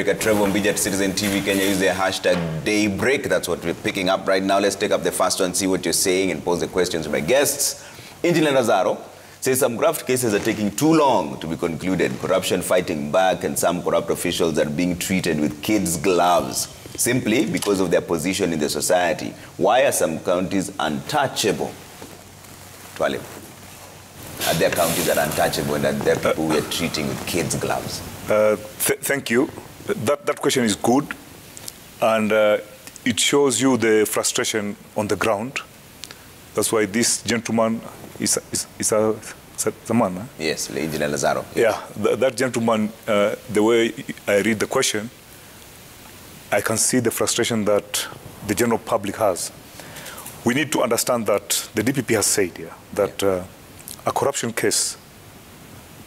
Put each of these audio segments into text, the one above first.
Daybreak at Trevor Ombija Citizen TV Kenya. Use the hashtag Daybreak. That's what we're picking up right now. Let's take up the first one, see what you're saying, and pose the questions to my guests. Engineer Nazaro says some graft cases are taking too long to be concluded. Corruption fighting back, and some corrupt officials are being treated with kids' gloves simply because of their position in the society. Why are some counties untouchable? Twalib. Are there counties that are untouchable and are there people we are treating with kids' gloves? Uh, th- thank you. That, that question is good, and uh, it shows you the frustration on the ground. That's why this gentleman is, is, is, a, a man. Huh? Yes, Engineer Lazaro. Yeah, th- that gentleman, uh, the way I read the question, I can see the frustration that the general public has. We need to understand that the DPP has said here that uh, a corruption case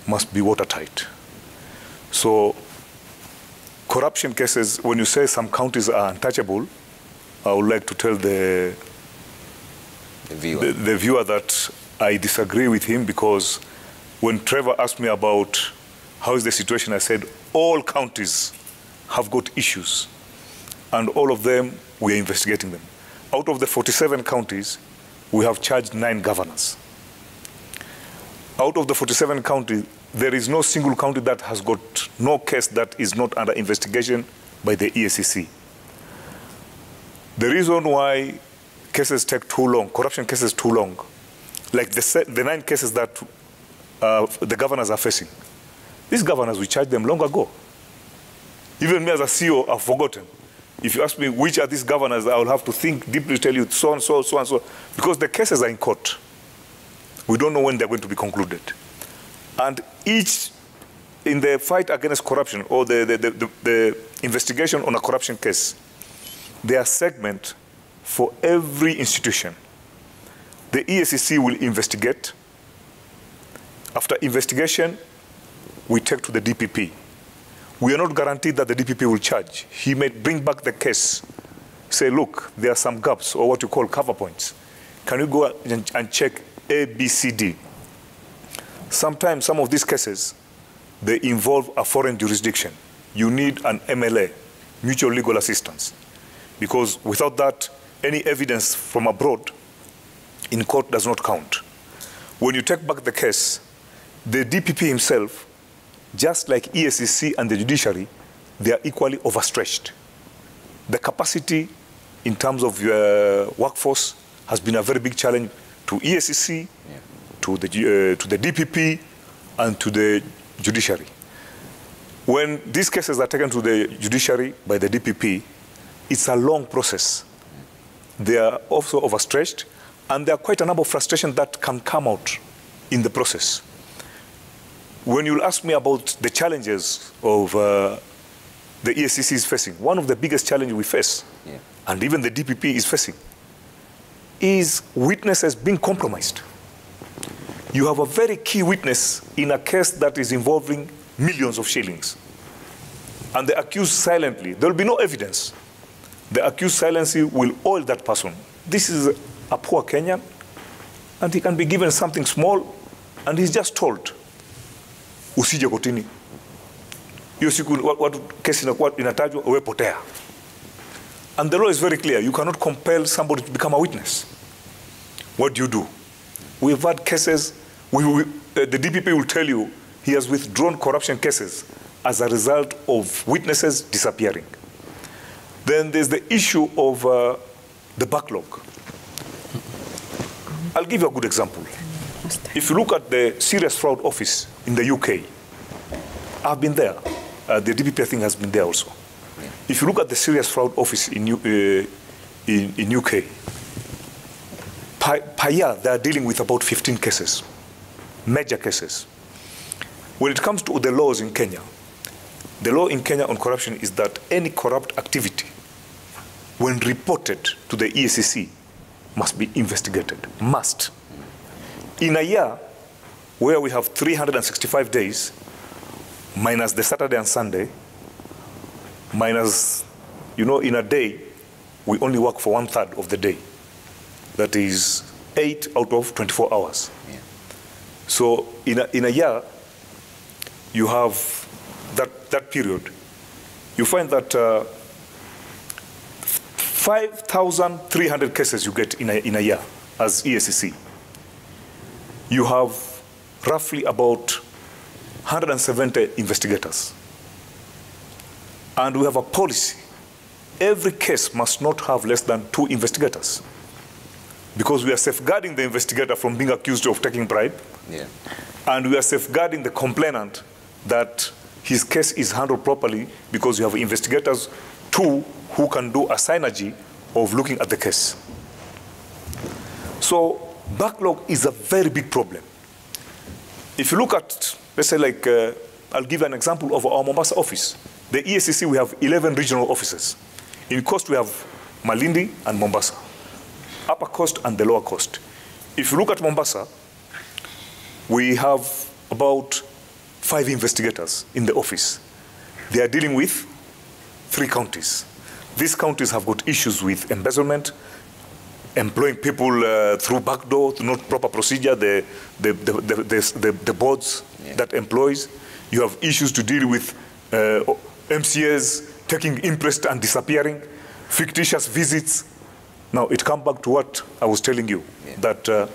must be watertight. So, corruption cases, when you say some counties are untouchable, I would like to tell the, The viewer. the, the viewer that I disagree with him because when Trevor asked me about how is the situation, I said all counties have got issues, and all of them we are investigating them. Out of the 47 counties, we have charged nine governors. Out of the 47 counties, there is no single county that has got no case that is not under investigation by the EACC. The reason why cases take too long, corruption cases too long, like the, the nine cases that uh, the governors are facing, these governors, we charged them long ago. Even me as a CEO, I've forgotten. If you ask me which are these governors, I will have to think deeply to tell you so and so, so and so, because the cases are in court. We don't know when they're going to be concluded. And each, in the fight against corruption or the, the, the, the, investigation on a corruption case, there are segments for every institution. The EACC will investigate. After investigation, we take to the DPP. We are not guaranteed that the DPP will charge. He may bring back the case, say, look, there are some gaps or what you call cover points. Can you go and, and check A, B, C, D? Sometimes some of these cases, they involve a foreign jurisdiction. You need an MLA, mutual legal assistance, because without that, any evidence from abroad in court does not count. When you take back the case, the DPP himself, just like EACC and the judiciary, they are equally overstretched. The capacity in terms of your workforce has been a very big challenge to EACC, to, the, uh, to the DPP, and to the judiciary. When these cases are taken to the judiciary by the DPP, it's a long process. They are also overstretched, and there are quite a number of frustrations that can come out in the process. When you ask me about the challenges of uh, the EACC is facing, one of the biggest challenges we face, Yeah. and even the DPP is facing, is witnesses being compromised. You have a very key witness in a case that is involving millions of shillings, and the accused silently, there will be no evidence. The accused silently will oil that person. This is a poor Kenyan, and he can be given something small, and he's just told, usije kotini. Hiyo siku watu kesi inakuwa inatajwa, wewe potea. And the law is very clear. You cannot compel somebody to become a witness. What do you do? We've had cases, we, we, uh, the DPP will tell you he has withdrawn corruption cases as a result of witnesses disappearing. Then there's the issue of uh, the backlog. I'll give you a good example. If you look at the serious fraud office in the UK, I've been there. Uh, the DPP, I think, has been there also. If you look at the serious fraud office in, uh, in, in UK, per, per year they are dealing with about 15 cases, major cases. When it comes to the laws in Kenya, the law in Kenya on corruption is that any corrupt activity, when reported to the EACC, must be investigated. Must. In a year where we have 365 days, minus the Saturday and Sunday, minus, you know, in a day, we only work for one third of the day. That is eight out of 24 hours. So in a, in a year, you have that, that period. you find that uh, 5,300 cases you get in a, in a year as EACC. You have roughly about 170 investigators. And we have a policy. Every case must not have less than two investigators. Because we are safeguarding the investigator from being accused of taking bribe. Yeah. And we are safeguarding the complainant that his case is handled properly because you have investigators, two, who can do a synergy of looking at the case. So backlog is a very big problem. If you look at, let's say like, uh, I'll give an example of our Mombasa office. The EACC, we have 11 regional offices. In Coast, we have Malindi and Mombasa. Upper Coast and the Lower Coast. If you look at Mombasa, we have about five investigators in the office. They are dealing with three counties. These counties have got issues with embezzlement, employing people uh, through backdoor, not proper procedure, the, the, the, the, the, the boards Yeah. that employs. You have issues to deal with uh, MCAs taking interest and disappearing, fictitious visits. Now, it comes back to what I was telling you, Yeah. that uh,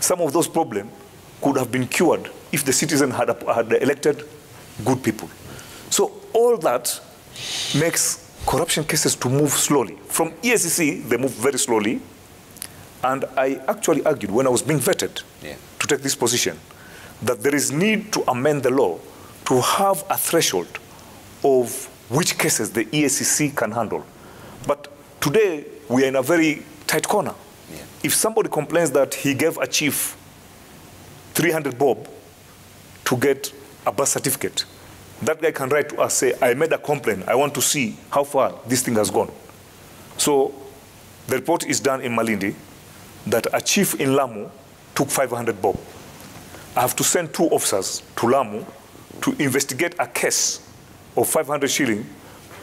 some of those problems could have been cured if the citizen had, had elected good people. So all that makes corruption cases to move slowly. From EACC, they move very slowly. And I actually argued when I was being vetted Yeah. to take this position that there is need to amend the law to have a threshold of which cases the EACC can handle. But today, we are in a very tight corner. Yeah. If somebody complains that he gave a chief 300 bob to get a birth certificate, that guy can write to us, say, I made a complaint. I want to see how far this thing has gone. So the report is done in Malindi that a chief in Lamu took 500 bob. I have to send two officers to Lamu to investigate a case of 500 shilling,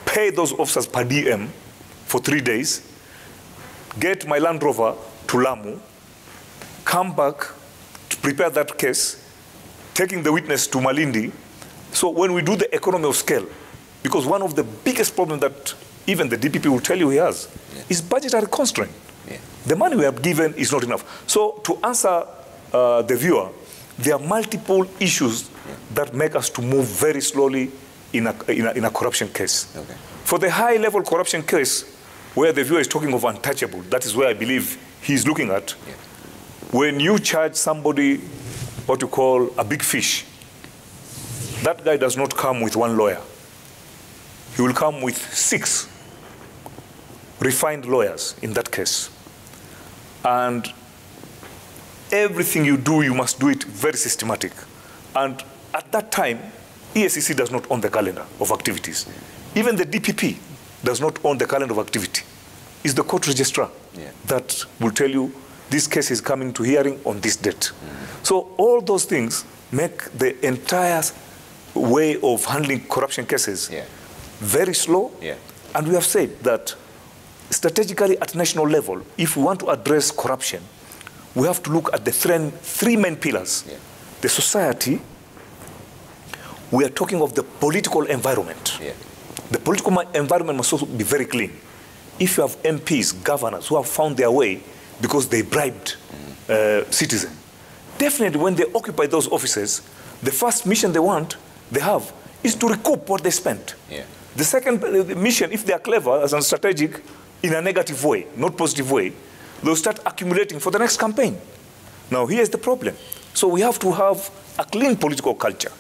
pay those officers per diem for three days, get my Land Rover to Lamu, come back prepare that case, taking the witness to Malindi. So when we do the economy of scale, because one of the biggest problems that even the DPP will tell you he has is budgetary constraint. Yeah. The money we have given is not enough. So to answer uh, the viewer, there are multiple issues that make us to move very slowly in a, in a, in a corruption case. Okay. For the high level corruption case, where the viewer is talking of untouchable, that is where I believe he's looking at. When you charge somebody what you call a big fish, that guy does not come with one lawyer. He will come with six refined lawyers in that case. And everything you do, you must do it very systematic. And at that time, EACC does not own the calendar of activities. Even the DPP does not own the calendar of activity. It's the court registrar Yeah. that will tell you this case is coming to hearing on this date. So all those things make the entire way of handling corruption cases Yeah. very slow. Yeah. And we have said that strategically at national level, if we want to address corruption, we have to look at the three, three main pillars. Yeah. The society, we are talking of the political environment. Yeah. The political environment must also be very clean. If you have MPs, governors who have found their way because they bribed uh, citizens, definitely when they occupy those offices, the first mission they want, they have, is to recoup what they spent. Yeah. The second uh, mission, if they are clever as a strategic, in a negative way, not positive way, they'll start accumulating for the next campaign. Now, here's the problem. So we have to have a clean political culture.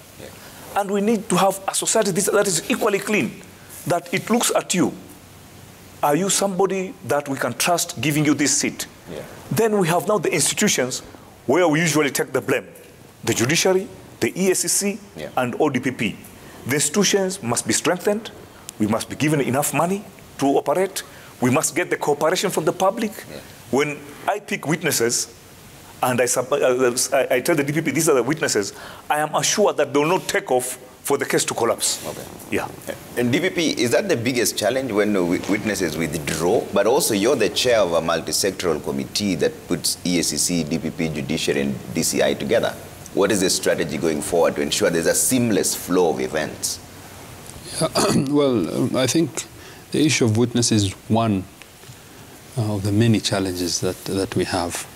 And we need to have a society that is equally clean, that it looks at you. Are you somebody that we can trust giving you this seat? Yeah. Then we have now the institutions where we usually take the blame the judiciary, the EACC, Yeah. and ODPP. The institutions must be strengthened. We must be given enough money to operate. We must get the cooperation from the public. When I pick witnesses and I, uh, I, I tell the DPP these are the witnesses, I am assured that they will not take off for the case to collapse. Okay. Yeah. And DPP, is that the biggest challenge when witnesses withdraw? But also, you're the chair of a multi-sectoral committee that puts EACC, DPP, Judiciary, and DCI together. What is the strategy going forward to ensure there's a seamless flow of events? well, um, I think the issue of witnesses is one of the many challenges that, that we have.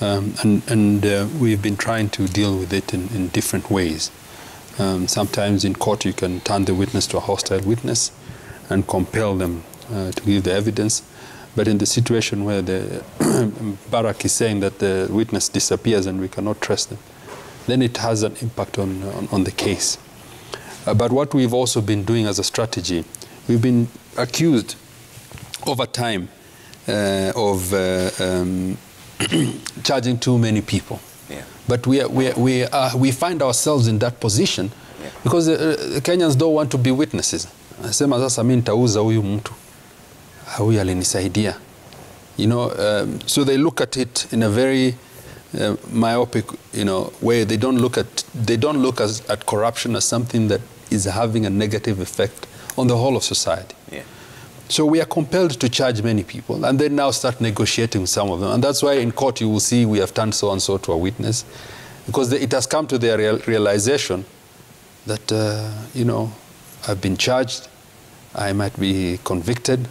Um, and and uh, we've been trying to deal with it in, in different ways. Um, sometimes in court you can turn the witness to a hostile witness and compel them uh, to give the evidence. But in the situation where the Barak is saying that the witness disappears and we cannot trust them, then it has an impact on, on, on the case. Uh, but what we've also been doing as a strategy, we've been accused over time uh, of uh, um, charging too many people. But we, are, we, are, we, are, we find ourselves in that position because uh, Kenyans don't want to be witnesses. Nasema sasa mimi nitauza huyu mtu. Huyu alinisaidia. You know, um, so they look at it in a very uh, myopic, you know, way. They don't look at they don't look as, at corruption as something that is having a negative effect on the whole of society. Yeah. So we are compelled to charge many people and then now start negotiating with some of them. And that's why in court you will see we have turned so and so to a witness because it has come to their real, realization that, uh, you know, I've been charged, I might be convicted.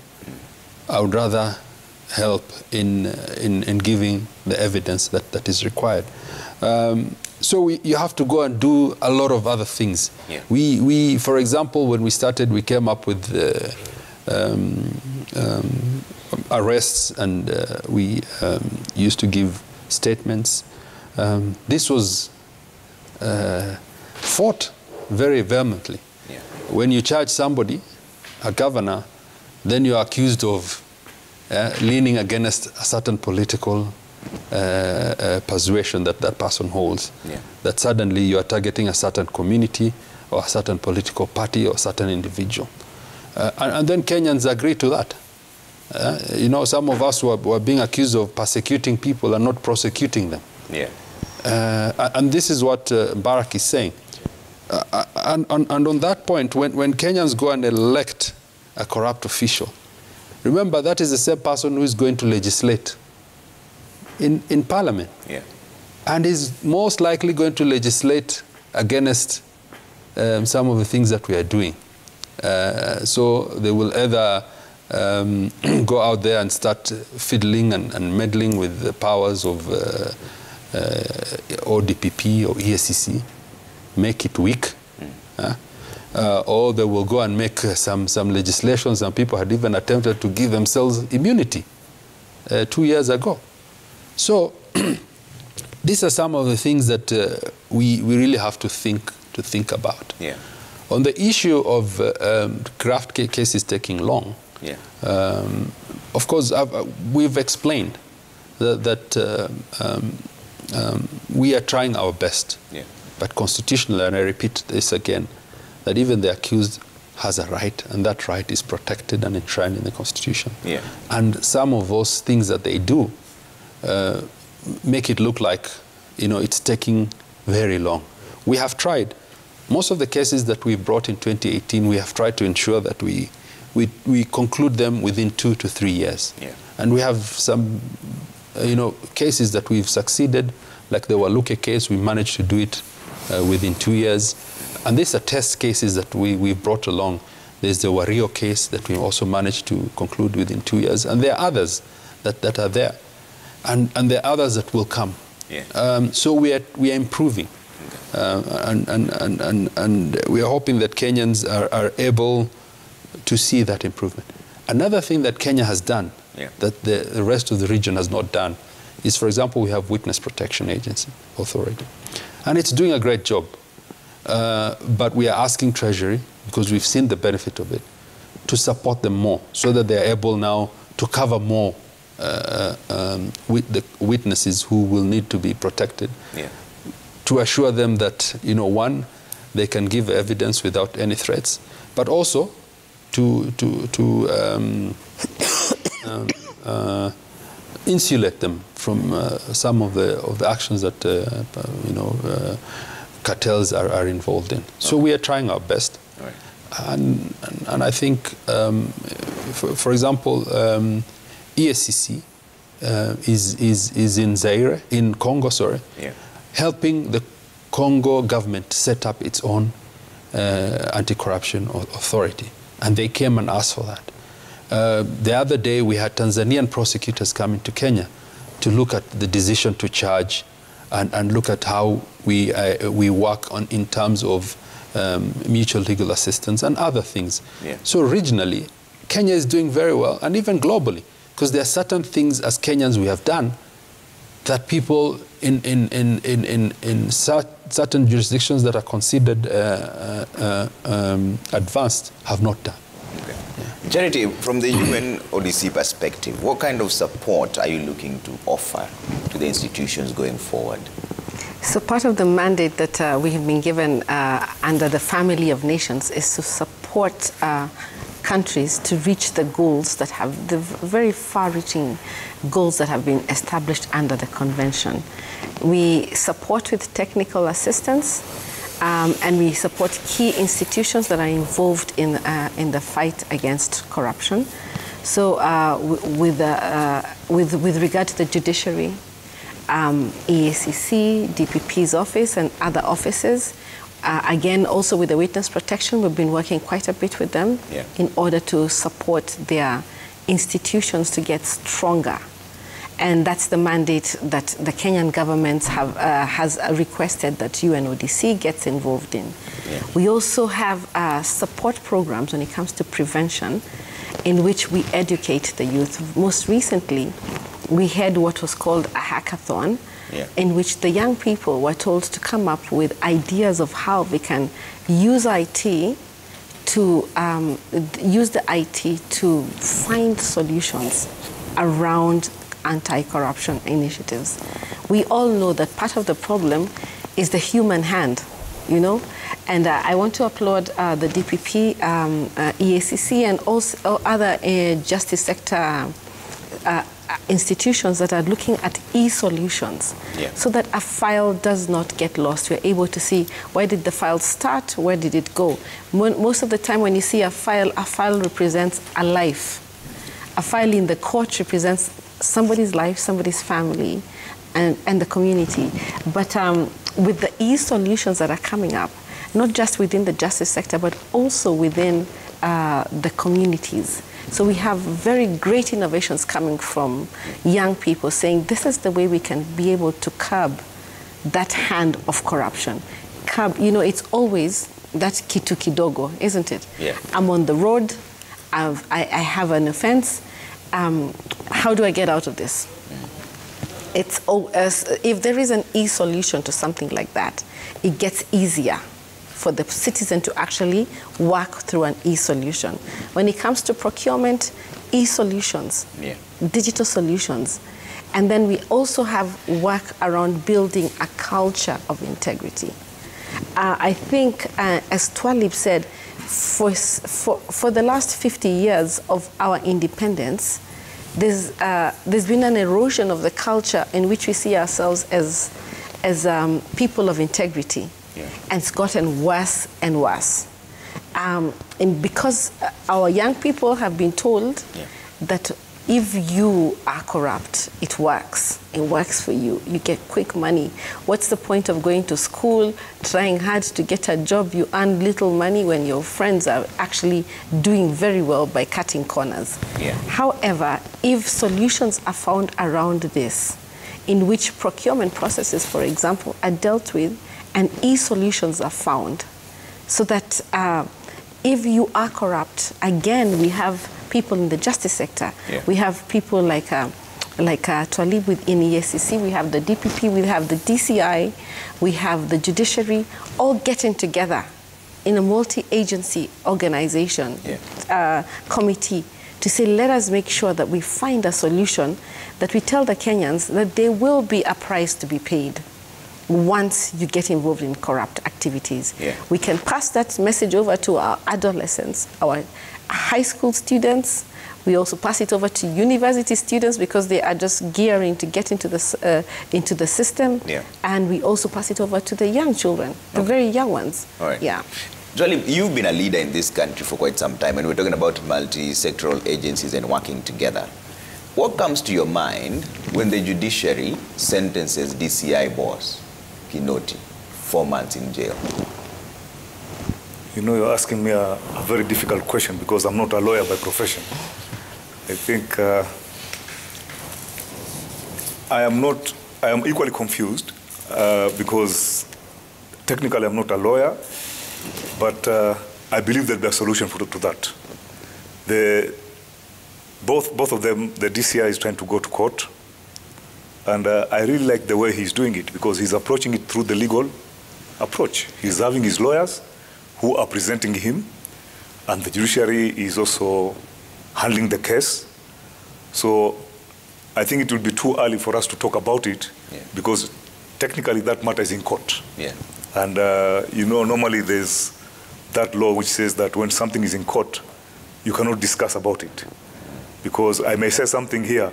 I would rather help in, in, in giving the evidence that, that is required. Um, so we, you have to go and do a lot of other things. Yeah. We, we, for example, when we started, we came up with uh, um, um, arrests and uh, we um, used to give statements. Um, this was uh, fought very vehemently. Yeah. When you charge somebody, a governor, then you are accused of uh, leaning against a certain political uh, uh, persuasion that that person holds. Yeah. That suddenly you are targeting a certain community or a certain political party or a certain individual. Uh, and, and then Kenyans agree to that. Uh, you know, some of us were, were being accused of persecuting people and not prosecuting them. Yeah. Uh, and this is what uh, Barak is saying. Uh, and, and, and on that point, when, when Kenyans go and elect a corrupt official, remember that is the same person who is going to legislate in, in parliament Yeah. and is most likely going to legislate against um, some of the things that we are doing. Uh, so they will either um, go out there and start fiddling and, and meddling with the powers of uh, uh, or DPP or EACC, make it weak. uh, or they will go and make some, some legislation. Some people had even attempted to give themselves immunity uh, two years ago. So these are some of the things that we, we really have to think, to think about. Yeah. On the issue of uh, um, graft ca- cases taking long, Yeah. um, of course, I've, uh, we've explained that, that uh, um, um, we are trying our best. Yeah. But constitutionally, and I repeat this again, that even the accused has a right, and that right is protected and enshrined in the Constitution. Yeah. And some of those things that they do uh, make it look like, you know, it's taking very long. We have tried. Most of the cases that we brought in 2018, we have tried to ensure that we, we, we conclude them within two to three years. Yeah. And we have some, uh, you know, cases that we've succeeded, like the Waluke case, we managed to do it uh, within two years. And these are test cases that we, we brought along. There's the Wario case that we also managed to conclude within two years. And there are others that, that are there. And, and there are others that will come. Yeah. Um, so we are, we are improving. Uh, and, and, and, and, and we are hoping that Kenyans are, are able to see that improvement. Another thing that Kenya has done that the, rest of the region has not done is, for example, we have Witness Protection Agency Authority. And it's doing a great job. Uh, but we are asking Treasury, because we've seen the benefit of it, to support them more so that they're able now to cover more uh, um, with the witnesses who will need to be protected Yeah. To assure them that, you know, one, they can give evidence without any threats, but also to, to, to um, um, uh, insulate them from uh, some of the, of the actions that, uh, you know, uh, cartels are, are involved in. So we are trying our best. Right. And, and, and I think, um, for, for example, um, EACC uh, is, is, is in Zaire, in Congo, sorry, Yeah. Helping the Congo government set up its own uh, anti-corruption authority, and they came and asked for that. Uh, the other day, we had Tanzanian prosecutors coming to Kenya to look at the decision to charge and, and look at how we, uh, we work on in terms of um, mutual legal assistance and other things. Yeah. So regionally, Kenya is doing very well, and even globally, because there are certain things as Kenyans we have done that people in, in, in, in, in, in certain jurisdictions that are considered uh, uh, uh, um, advanced have not done. Okay. Charity, from the UN ODC perspective, what kind of support are you looking to offer to the institutions going forward? So part of the mandate that uh, we have been given uh, under the Family of Nations is to support uh, countries to reach the goals that have the very far-reaching goals that have been established under the convention. We support with technical assistance. Um, and we support key institutions that are involved in, uh, in the fight against corruption. So, uh, with, uh, uh, with, with regard to the judiciary, um, EACC, DPP's office, and other offices. Uh, again, also with the witness protection, we've been working quite a bit with them Yeah. in order to support their institutions to get stronger. And that's the mandate that the Kenyan government have, uh, has uh, requested that UNODC gets involved in. Yeah. We also have uh, support programs when it comes to prevention in which we educate the youth. Most recently, we had what was called a hackathon Yeah. in which the young people were told to come up with ideas of how they can use IT to um, use the IT to find solutions around anti-corruption initiatives. We all know that part of the problem is the human hand, you know, and uh, I want to applaud uh, the DPP, um, uh, EACC, and also other uh, justice sector uh, institutions that are looking at e-solutions Yeah. so that a file does not get lost. We're able to see where did the file start, where did it go. Most of the time when you see a file, a file represents a life. A file in the court represents somebody's life, somebody's family, and, and the community. But um, with the e-solutions that are coming up, not just within the justice sector, but also within uh, the communities. So we have very great innovations coming from young people saying this is the way we can be able to curb that hand of corruption. Curb, you know, it's always that kitu kidogo, isn't it? Yeah. I'm on the road, I've, I, I have an offense. Um, how do I get out of this? It's oh, as, if there is an e-solution to something like that, it gets easier for the citizen to actually work through an e-solution. When it comes to procurement, e-solutions, Yeah. digital solutions, and then we also have work around building a culture of integrity. Uh, I think, uh, as Twalib said, for, for, for the last 50 years of our independence, there's, uh, there's been an erosion of the culture in which we see ourselves as, as um, people of integrity. Yeah. And it's gotten worse and worse. Um, and because our young people have been told Yeah. that if you are corrupt, it works. It works for you. You get quick money. What's the point of going to school, trying hard to get a job? You earn little money when your friends are actually doing very well by cutting corners. Yeah. However, if solutions are found around this, in which procurement processes, for example, are dealt with and e-solutions are found, so that uh, if you are corrupt, again, we have people in the justice sector. Yeah. We have people like uh, like uh, Twalib within EACC, we have the DPP, we have the DCI, we have the judiciary, all getting together in a multi-agency organization Yeah. uh, committee to say, let us make sure that we find a solution that we tell the Kenyans that there will be a price to be paid once you get involved in corrupt activities. Yeah. We can pass that message over to our adolescents, our high school students. We also pass it over to university students because they are just gearing to get into the, uh, into the system. Yeah. And we also pass it over to the young children, the very young ones. All right. Yeah. Jolie, you've been a leader in this country for quite some time, and we're talking about multi-sectoral agencies and working together. What comes to your mind when the judiciary sentences DCI boss Kinoti four months in jail? You know, you're asking me a, a very difficult question because I'm not a lawyer by profession. I think uh, I am not, I am equally confused uh, because technically I'm not a lawyer, but uh, I believe there'll be a solution for, to that. The, both, both of them, the DCI is trying to go to court, and uh, I really like the way he's doing it because he's approaching it through the legal approach. He's having his lawyers who are presenting him, and the judiciary is also handling the case. So I think it will be too early for us to talk about it Yeah. because technically that matter is in court. Yeah. And uh, you know, normally there's that law which says that when something is in court, you cannot discuss about it. Because I may say something here,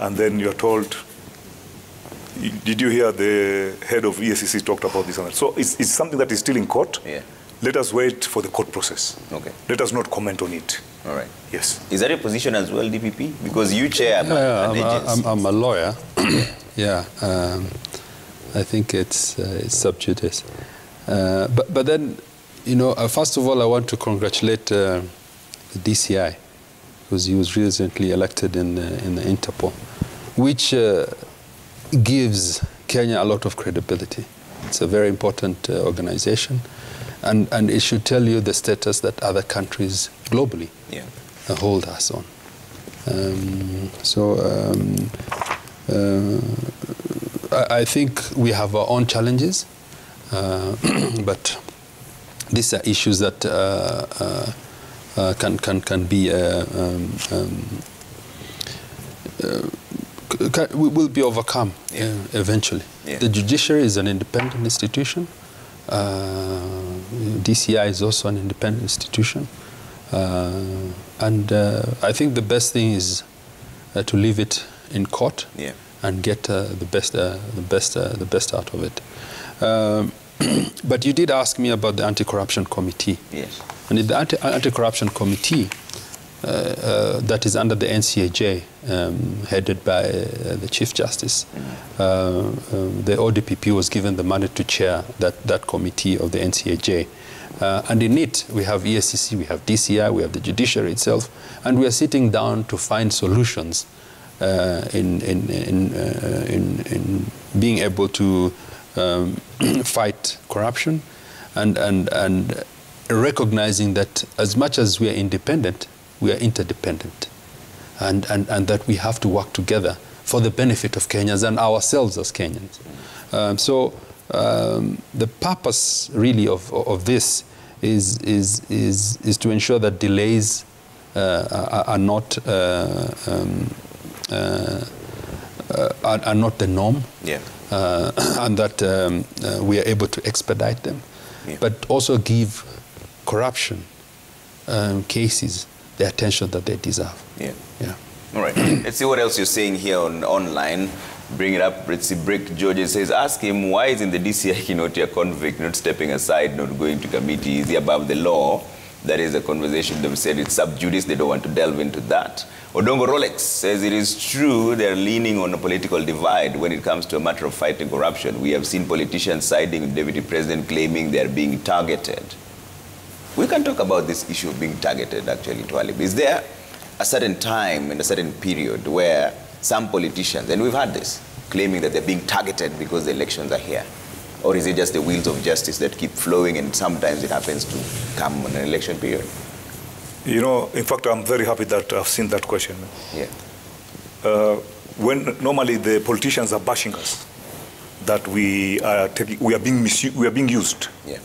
and then you're told, did you hear the head of EACC talked about this and that? So it's, it's something that is still in court. Yeah. Let us wait for the court process. Okay. Let us not comment on it. All right. Yes. Is that your position as well, DPP? Because you chair an, Yeah, I'm, agency. I'm, I'm a lawyer. yeah, um, I think it's, uh, it's sub judice. Uh, but, but then, you know, uh, first of all, I want to congratulate uh, the DCI because he was recently elected in, uh, in the Interpol, which uh, gives Kenya a lot of credibility. It's a very important uh, organization, and, and it should tell you the status that other countries globally yeah. uh, hold us on. Um, so um, uh, I, I think we have our own challenges, uh, but these are issues that uh, can, can, can be uh, um, ca- will be overcome Yeah. uh, eventually. Yeah. The judiciary is an independent institution. Uh, DCI is also an independent institution. Uh, and uh, I think the best thing is uh, to leave it in court Yeah. and get uh, the best, uh, the best, uh, the best out of it. Um, but you did ask me about the anti-corruption committee. Yes. And the anti- anti-corruption committee uh, uh, that is under the NCAJ, um, headed by uh, the Chief Justice, uh, um, the ODPP was given the mandate to chair that, that committee of the NCAJ. Uh, and in it, we have EACC, we have DCI, we have the judiciary itself, and we are sitting down to find solutions uh, in, in, in, uh, in, in being able to um, fight corruption and, and, and recognizing that as much as we are independent, we are interdependent, and, and, and that we have to work together for the benefit of Kenyans and ourselves as Kenyans. Um, so um, the purpose really of, of this is, is, is, is to ensure that delays uh, are, are not uh, um, uh, are, are not the norm Yeah. uh, and that um, uh, we are able to expedite them, Yeah. but also give corruption um, cases the attention that they deserve. Yeah. Yeah. All right. Let's see what else you're saying here on online. Bring it up. Let's see. Brick George says, ask him why isn't the DCI Kinoti a convict, not stepping aside, not going to committee? Is he above the law? That is a conversation they've said it's sub judice. They don't want to delve into that. Odongo Rolex says it is true they're leaning on a political divide when it comes to a matter of fighting corruption. We have seen politicians siding with Deputy President claiming they're being targeted. We can talk about this issue of being targeted actually, Twalib. Is there a certain time and a certain period where some politicians, and we've had this, claiming that they're being targeted because the elections are here? Or is it just the wheels of justice that keep flowing and sometimes it happens to come on an election period? You know, in fact, I'm very happy that I've seen that question. Yeah. Uh, when normally the politicians are bashing us, that we are taking, we are being misu- we are being used. Yeah.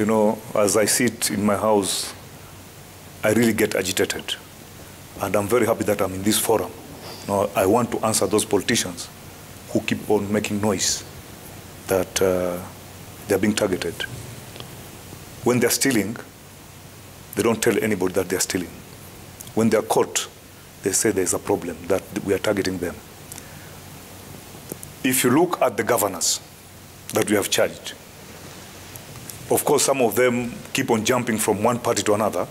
You know, as I sit in my house, I really get agitated, and I'm very happy that I'm in this forum. I want to answer those politicians who keep on making noise that uh, they're being targeted. When they're stealing, they don't tell anybody that they're stealing. When they're caught, they say there's a problem, that we are targeting them. If you look at the governors that we have charged, of course, some of them keep on jumping from one party to another,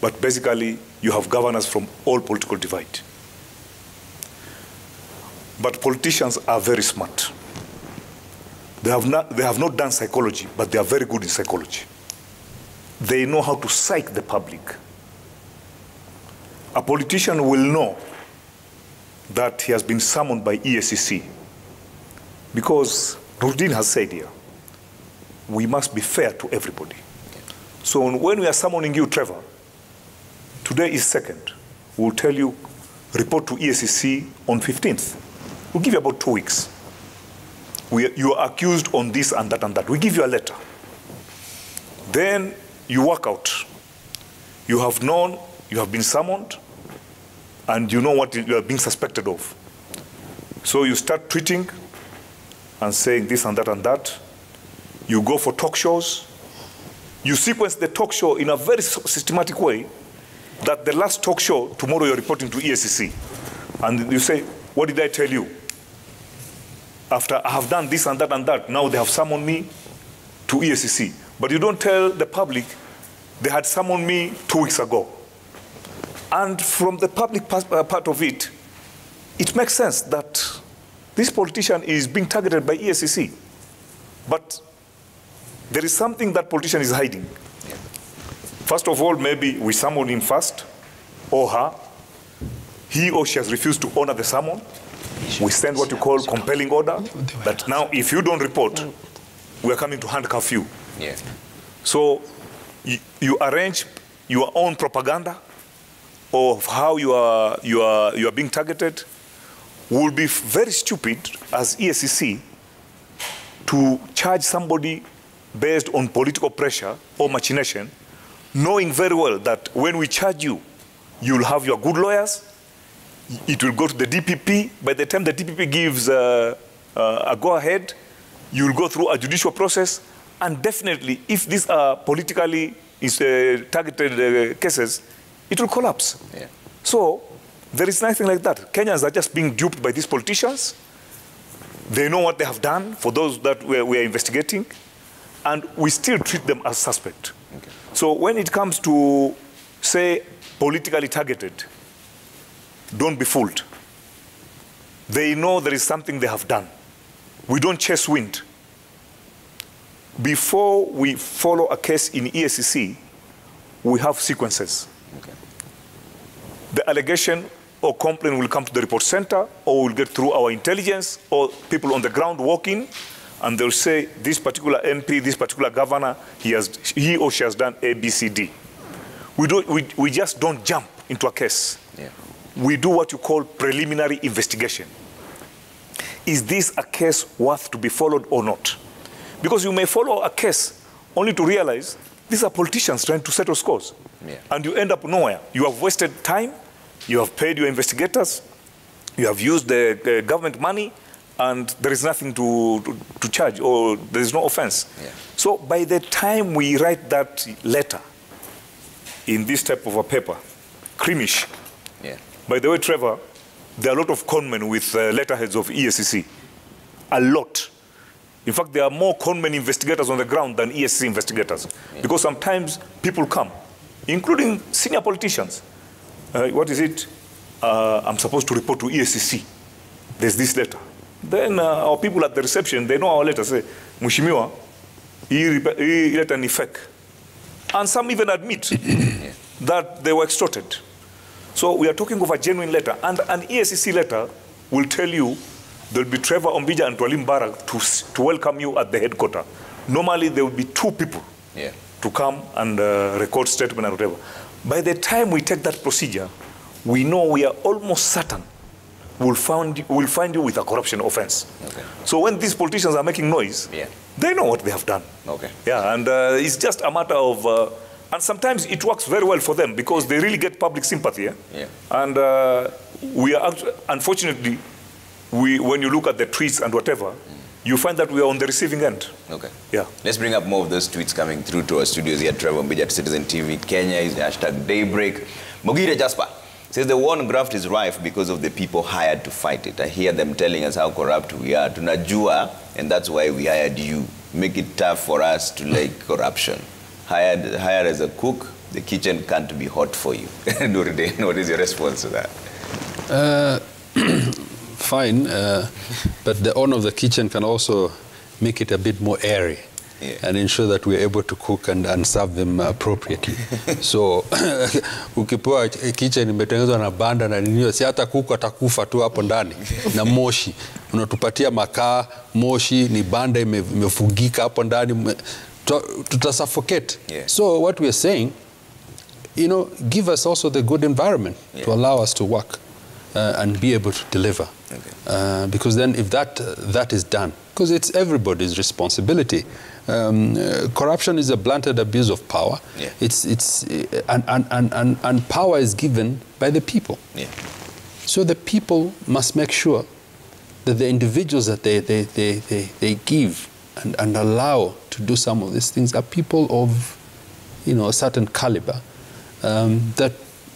but basically, you have governors from all political divide. But politicians are very smart. They have, not, they have not done psychology, but they are very good in psychology. they know how to psych the public. A politician will know that he has been summoned by EACC because Rudin has said here, we must be fair to everybody. So when we are summoning you, Trevor, today is second. We'll tell you, report to EACC on 15th. We'll give you about two weeks. We, you are accused on this and that and that. We give you a letter. Then you work out. You have known, you have been summoned, and you know what you are being suspected of. So you start tweeting and saying this and that and that. You go for talk shows. You sequence the talk show in a very systematic way that the last talk show, tomorrow you're reporting to EACC. And you say, what did I tell you? After I have done this and that and that, now they have summoned me to EACC. But you don't tell the public they had summoned me two weeks ago. And from the public uh, part of it, it makes sense that this politician is being targeted by EACC. But there is something that politician is hiding. First of all, maybe we summon him first, or her. He or she has refused to honor the summon. We send what you call compelling order, that now if you don't report, we are coming to handcuff you. Yeah. So you, you arrange your own propaganda of how you are, you are, you are being targeted will be very stupid as EACC to charge somebody based on political pressure or machination, knowing very well that when we charge you, you'll have your good lawyers, it will go to the DPP. By the time the DPP gives uh, uh, a go-ahead, you'll go through a judicial process, and definitely, if these are politically uh, targeted uh, cases, it will collapse. Yeah. So there is nothing like that. Kenyans are just being duped by these politicians. They know what they have done for those that we are investigating, and we still treat them as suspect. Okay. So when it comes to, say, politically targeted, don't be fooled. They know there is something they have done. We don't chase wind. Before we follow a case in EACC, we have sequences. Okay. The allegation or complaint will come to the report center, or will get through our intelligence, or people on the ground walking, and they'll say, this particular MP, this particular governor, he, has, he or she has done A, B, C, D. We, don't, we, we just don't jump into a case. Yeah. We do what you call preliminary investigation. Is this a case worth to be followed or not? Because you may follow a case only to realize these are politicians trying to settle scores. Yeah. And you end up nowhere. You have wasted time, you have paid your investigators, you have used the, the government money, and there is nothing to, to, to charge or there is no offense. Yeah. So by the time we write that letter in this type of a paper, creamish, Yeah. by the way, Trevor, there are a lot of conmen with uh, letterheads of EACC. A lot. In fact, there are more conmen investigators on the ground than EACC investigators. Because sometimes people come, including senior politicians. Uh, what is it? Uh, I'm supposed to report to EACC. There's this letter. Then uh, our people at the reception, they know our letter, say, hii rep- hii letter ni fake. And some even admit that they were extorted. So we are talking of a genuine letter. And an EACC letter will tell you there'll be Trevor Ombija and Twalib Mbarak to, to welcome you at the headquarters. Normally, there will be two people Yeah. to come and uh, record statement and whatever. By the time we take that procedure, we know we are almost certain we'll find, we'll find you with a corruption offense. Okay. So when these politicians are making noise, Yeah. they know what they have done. Okay. Yeah, and uh, it's just a matter of, uh, and sometimes it works very well for them because they really get public sympathy. eh? Yeah. And uh, we are, unfortunately, we, when you look at the tweets and whatever, you find that we are on the receiving end. Okay. Yeah. Let's bring up more of those tweets coming through to our studios here. Trevor Ombija at Citizen TV Kenya is the hashtag Daybreak. Mogire Jasper says the war on graft is rife because of the people hired to fight it. I hear them telling us how corrupt we are. Tunajua, and that's why we hired you. Make it tough for us to like corruption. Hired, hired as a cook, the kitchen can't be hot for you. Nuruddin, what is your response to that? Uh, fine, uh, but the owner of the kitchen can also make it a bit more airy. Yeah. and ensure that we're able to cook and, and serve them appropriately. so ukipewa kitchen imetengenezwa na banda na ninio, si hata kuku atakufa tu hapo ndani na moshi. Unatupatia makaa, moshi, ni banda ime- imefugika hapo ndani, tutasuffocate. Yeah. So what we are saying you know, give us also the good environment yeah. to allow us to work uh, and be able to deliver. Okay. Uh, because then, if that uh, that is done, because it's everybody's responsibility. Um, uh, corruption is a blunted abuse of power. Yeah. It's it's uh, and, and, and, and, and power is given by the people. Yeah. So the people must make sure that the individuals that they, they, they, they, they give and, and allow to do some of these things are people of you know, a certain caliber um, that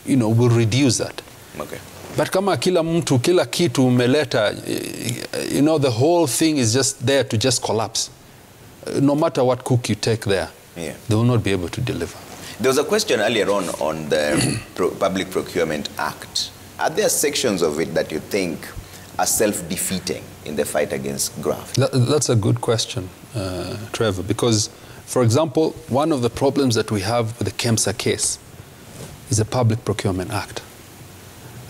you know, will reduce that. Okay. But kama kila mtu kila kitu umeleta eh, you know, the whole thing is just there to just collapse. Uh, No matter what cook you take there, Yeah. they will not be able to deliver. There was a question earlier on on the Pro- Public Procurement Act. Are there sections of it that you think are self-defeating in the fight against graft? That, that's a good question, uh, Trevor, because, for example, one of the problems that we have with the KEMSA case is the Public Procurement Act.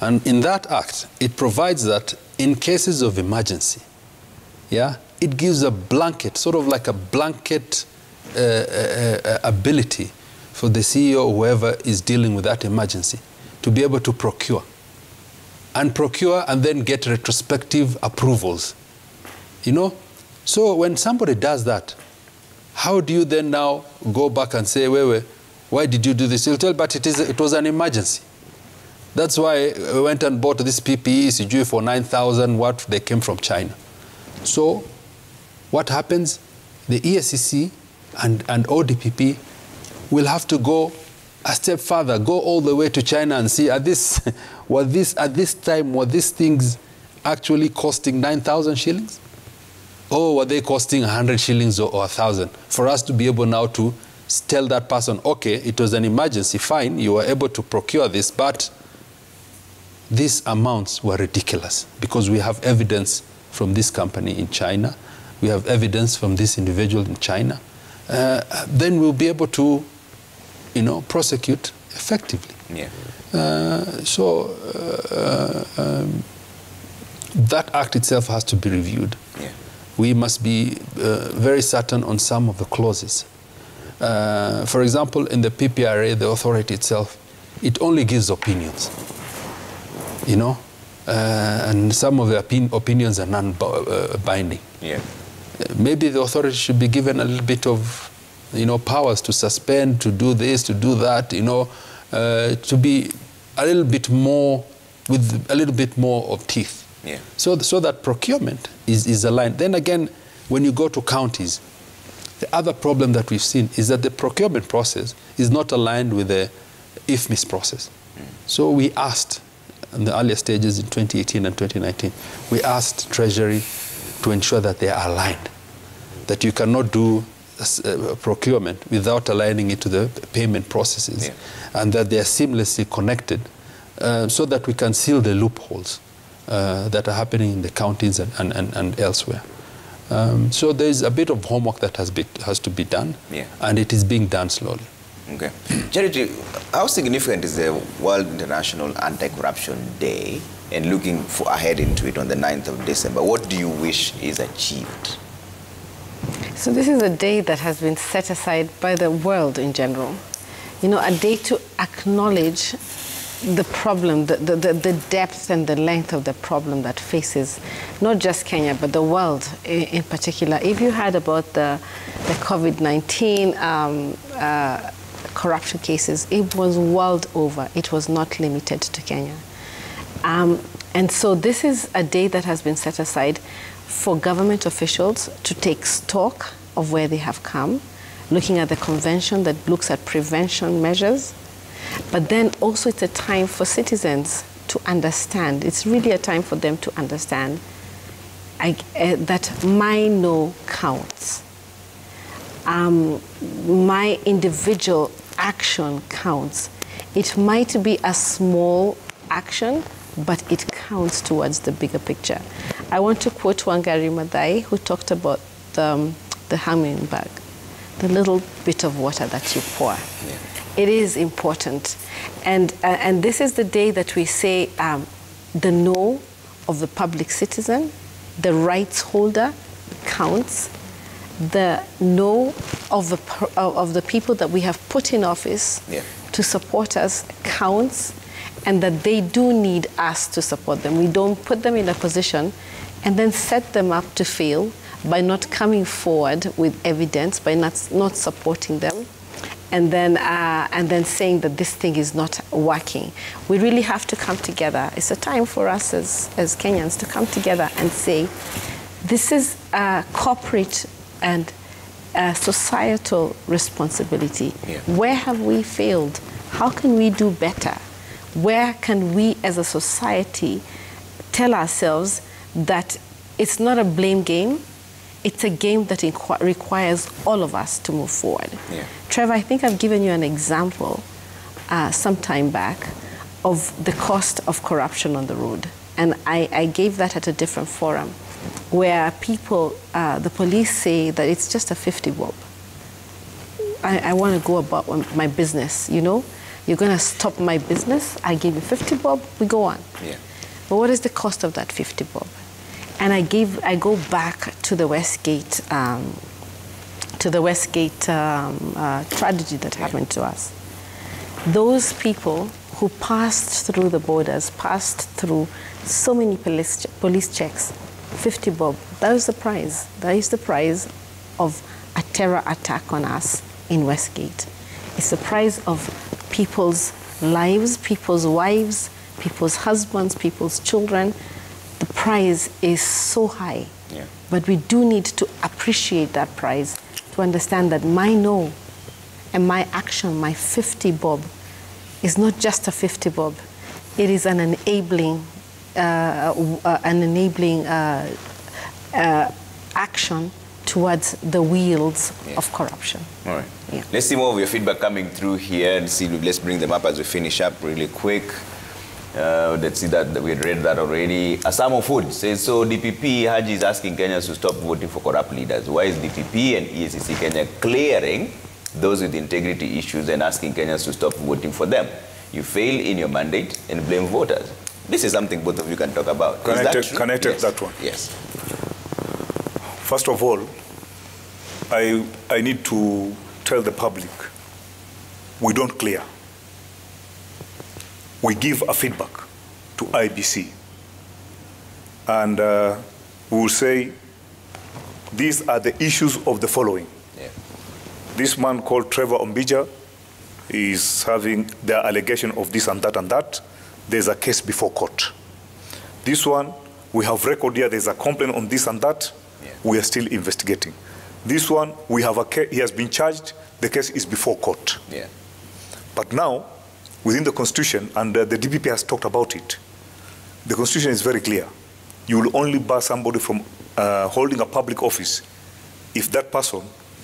And in that act, it provides that in cases of emergency, yeah, it gives a blanket, sort of like a blanket uh, uh, uh, ability for the CEO or whoever is dealing with that emergency to be able to procure and procure and then get retrospective approvals. You know? So when somebody does that, how do you then now go back and say, wait, wait, why did you do this? You'll tell, but it, is, it was an emergency. That's why we went and bought this PPE, CG for 9,000 what, they came from China. So what happens? The EACC and, and ODPP will have to go a step further, go all the way to China and see, are this, were this, at this time, were these things actually costing 9,000 shillings? Or were they costing 100 shillings or, or 1,000? For us to be able now to tell that person, okay, it was an emergency, fine, you were able to procure this, but these amounts were ridiculous because we have evidence from this company in China, we have evidence from this individual in China. Uh, then we'll be able to, you know, prosecute effectively. Yeah. Uh, so uh, um, that act itself has to be reviewed. Yeah. We must be uh, very certain on some of the clauses. Uh, for example, in the PPRA, the authority itself, it only gives opinions. You know, uh, and some of the opin- opinions are non-binding. Yeah. Maybe the authority should be given a little bit of, you know, powers to suspend, to do this, to do that. You know, uh, to be a little bit more with a little bit more of teeth. Yeah. So, so that procurement is, is aligned. Then again, when you go to counties, the other problem that we've seen is that the procurement process is not aligned with the IFMIS process. So we asked in the earlier stages in 2018 and 2019, we asked Treasury to ensure that they are aligned, that you cannot do uh, procurement without aligning it to the payment processes, Yeah. and that they are seamlessly connected uh, so that we can seal the loopholes uh, that are happening in the counties and, and, and, and elsewhere. Um, so there is a bit of homework that has, be, has to be done, Yeah. and it is being done slowly. Okay. Charity, how significant is the World International Anti-Corruption Day and looking for ahead into it on the 9th of December? What do you wish is achieved? So this is a day that has been set aside by the world in general. You know, a day to acknowledge the problem, the, the, the, depth and the length of the problem that faces not just Kenya, but the world in, in particular. If you heard about the, the COVID-19 um, uh, corruption cases, it was world over. It was not limited to Kenya. Um, and so this is a day that has been set aside for government officials to take stock of where they have come, looking at the convention that looks at prevention measures. But then also it's a time for citizens to understand. It's really a time for them to understand I, uh, that my no counts. Um, my individual action counts. It might be a small action, but it counts towards the bigger picture. I want to quote Wangari Maathai, who talked about the, um, the humming hummingbird. the little bit of water that you pour. It is important. And, uh, and this is the day that we say um, the no of the public citizen, the rights holder counts, the no of the, of of the people that we have put in office Yeah. to support us counts, and that they do need us to support them. We don't put them in a position and then set them up to fail by not coming forward with evidence, by not, not supporting them, and then, uh, and then saying that this thing is not working. We really have to come together. It's a time for us as, as Kenyans to come together and say, this is a corporate and a societal responsibility. Yeah. Where have we failed? How can we do better? Where can we as a society tell ourselves that it's not a blame game, it's a game that inqu- requires all of us to move forward. Yeah. Trevor, I think I've given you an example uh, some time back of the cost of corruption on the road. And I, I gave that at a different forum where people, uh, the police say that it's just a 50 bob. I, I want to go about my business, you know? You're going to stop my business, I give you 50 bob, we go on. Yeah. But what is the cost of that 50 bob? And I give, I go back to the Westgate, um, to the Westgate um, uh, tragedy that happened to us. Those people who passed through the borders, passed through so many police, police checks, 50 bob, that was the price. That is the price of a terror attack on us in Westgate. It's the price of people's lives, people's wives, people's husbands, people's children. Price is so high. Yeah. But we do need to appreciate that price to understand that my no and my action, my 50 bob, is not just a 50 bob. It is an enabling, uh, uh, an enabling uh, uh, action towards the wheels Yeah. of corruption. All right. Yeah. Let's see more of your feedback coming through here and see. Let's bring them up as we finish up really quick. Uh, let's see that, that we had read that already. Asamo Food says so. DPP Haji is asking Kenyans to stop voting for corrupt leaders. Why is DPP and EACC Kenya clearing those with integrity issues and asking Kenyans to stop voting for them? You fail in your mandate and blame voters. This is something both of you can talk about. I that take- true? can I take Yes. that one? Yes. First of all, I, I need to tell the public we don't clear. We give a feedback to IBC. And uh, we will say these are the issues of the following. Yeah. This man called Trevor Ombija is having the allegation of this and that and that. There's a case before court. This one, we have record here, there's a complaint on this and that. Yeah. We are still investigating. This one, we have a ca- he has been charged, the case is before court. Yeah. But now, within the Constitution, and uh, the DPP has talked about it, the Constitution is very clear. You will only bar somebody from uh, holding a public office if that person,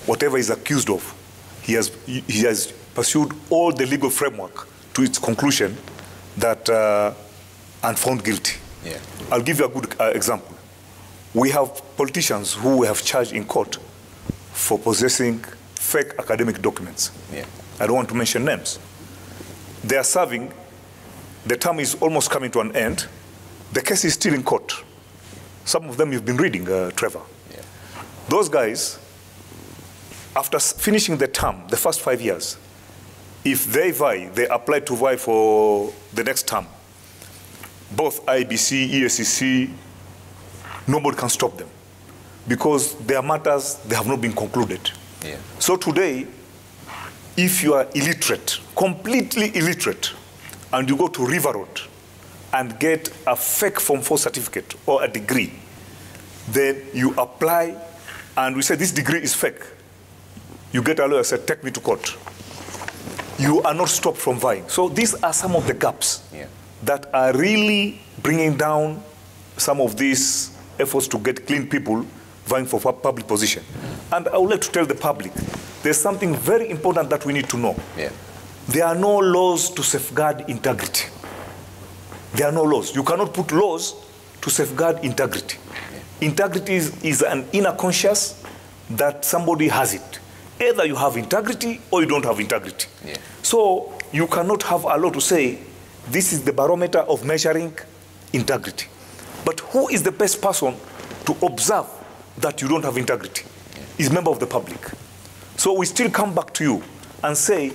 whatever is accused of, he has, he has pursued all the legal framework to its conclusion that uh, and found guilty. Yeah. I'll give you a good uh, example. We have politicians who we have charged in court for possessing fake academic documents. Yeah. I don't want to mention names. They are serving, the term is almost coming to an end. The case is still in court. Some of them you've been reading, uh, Trevor. Yeah. Those guys, after finishing the term, the first five years, if they vie, they apply to vie for the next term. Both IBC, EACC, nobody can stop them because their matters, they have not been concluded. Yeah. So today, if you are illiterate, completely illiterate, and you go to River Road and get a fake Form 4 certificate or a degree, then you apply and we say this degree is fake. You get a lawyer and say, take me to court. You are not stopped from vying. So these are some of the gaps Yeah. that are really bringing down some of these efforts to get clean people vying for pu- public position. And I would like to tell the public, there's something very important that we need to know. Yeah. There are no laws to safeguard integrity. There are no laws. You cannot put laws to safeguard integrity. Integrity is, is an inner conscious that somebody has it. Either you have integrity or you don't have integrity. Yeah. So you cannot have a law to say this is the barometer of measuring integrity. But who is the best person to observe that you don't have integrity? Is member of the public. So we still come back to you and say,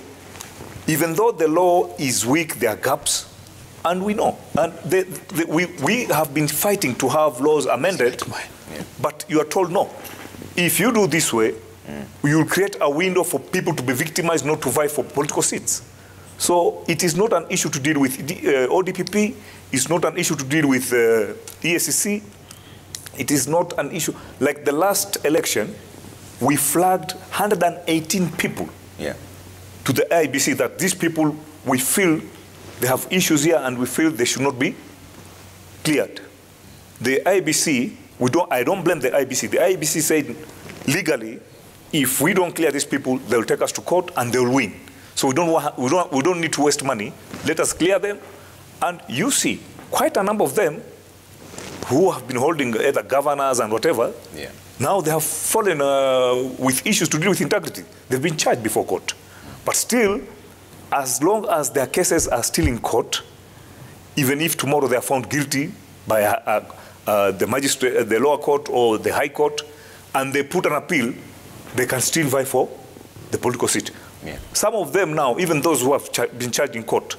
even though the law is weak, there are gaps, and we know. And the, the, we, we have been fighting to have laws amended, but you are told no. If you do this way, you will create a window for people to be victimized, not to vie for political seats. So it is not an issue to deal with uh, ODPP, it's not an issue to deal with uh, EACC, it is not an issue. Like the last election, we flagged 118 people Yeah. to the IBC that these people, we feel they have issues here and we feel they should not be cleared. The IBC, we don't, I don't blame the IBC. The IBC said legally, if we don't clear these people, they'll take us to court and they'll win. So we don't, we don't, we don't need to waste money. Let us clear them. And you see, quite a number of them who have been holding either governors and whatever, Yeah. now they have fallen uh, with issues to deal with integrity. They've been charged before court. But still, as long as their cases are still in court, even if tomorrow they are found guilty by uh, uh, uh, the magistrate, uh, the lower court or the high court, and they put an appeal, they can still vie for the political seat. Yeah. Some of them now, even those who have cha- been charged in court,